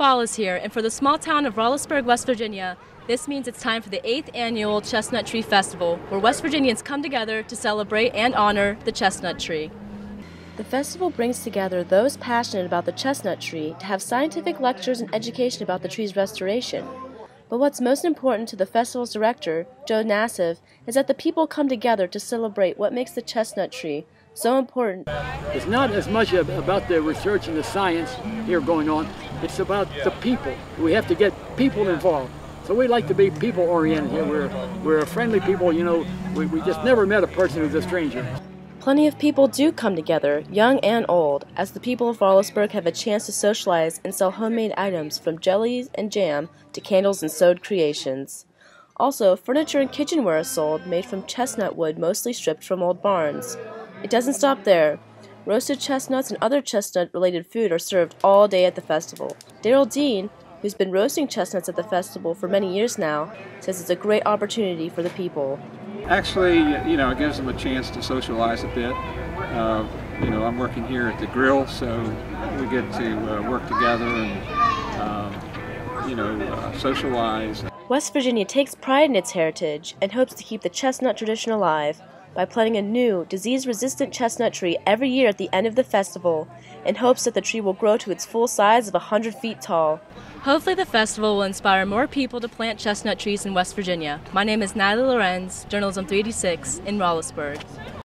fall is here, and for the small town of Rowlesburg, West Virginia, this means it's time for the 8th annual Chestnut Tree Festival, where West Virginians come together to celebrate and honor the chestnut tree. The festival brings together those passionate about the chestnut tree to have scientific lectures and education about the tree's restoration. But what's most important to the festival's director, Joe Nassif, is that the people come together to celebrate what makes the chestnut tree so important. It's not as much about the research and the science here going on, it's about the people. We have to get people involved. So we like to be people oriented here. We're, we're friendly people, you know, we, we just never met a person who's a stranger. Plenty of people do come together, young and old, as the people of Rowlesburg have a chance to socialize and sell homemade items from jellies and jam to candles and sewed creations. Also, furniture and kitchenware is sold, made from chestnut wood mostly stripped from old barns. It doesn't stop there. Roasted chestnuts and other chestnut related food are served all day at the festival. Daryl Dean, who's been roasting chestnuts at the festival for many years now, says it's a great opportunity for the people. Actually, you know, it gives them a chance to socialize a bit. Uh, you know, I'm working here at the grill, so we get to uh, work together and, um, you know, uh, socialize. West Virginia takes pride in its heritage and hopes to keep the chestnut tradition alive by planting a new, disease resistant chestnut tree every year at the end of the festival in hopes that the tree will grow to its full size of 100 feet tall. Hopefully, the festival will inspire more people to plant chestnut trees in West Virginia. My name is Natalie Lorenze, Journalism 386 in Rowlesburg.